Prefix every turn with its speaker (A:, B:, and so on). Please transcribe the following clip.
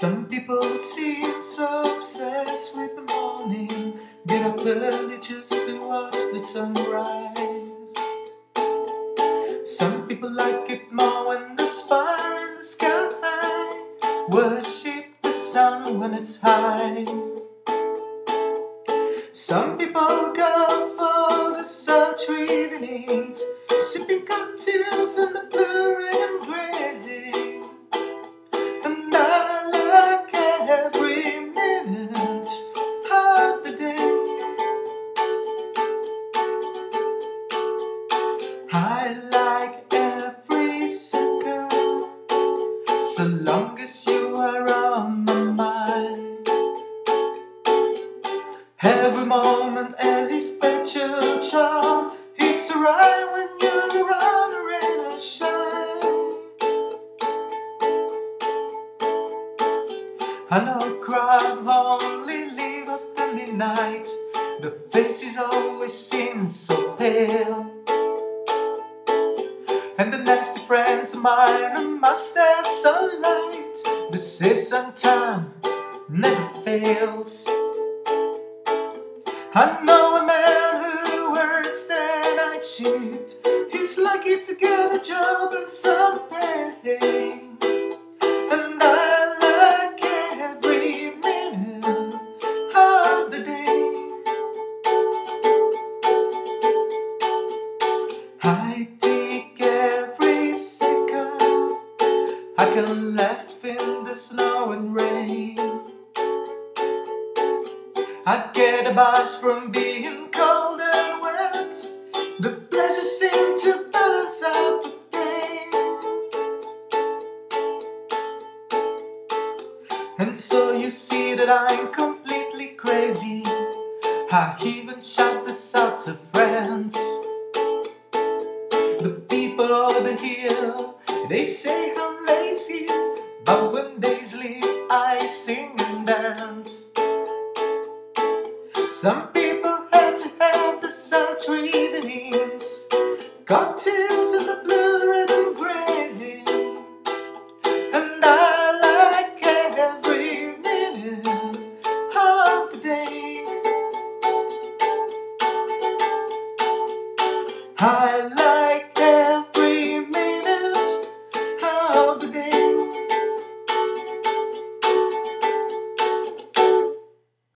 A: Some people seem so obsessed with the morning, get up early just to watch the sunrise. Some people like it more when there's fire in the sky, worship the sun when it's high. Some people go for the sultry evenings, I like every second, so long as you are on my mind. Every moment as a special charm, it's right when you're around her in a shine. I know crime only leave after midnight. The faces always seem so pale. And the nasty friends of mine must have sunlight. The season time never fails. I know a man who works the night shift. He's lucky to get a job and some pay. And I like every minute of the day. I I can laugh in the snow and rain. I get a buzz from being cold and wet. The pleasure seems to balance out the pain. And so you see that I'm completely crazy. I even shout this out to friends. The people over hill, they say I'm. But when they sleep, I sing and dance. Some people had to have the sultry evenings, cocktails in the blue red and gray. And I like every minute of the day. I like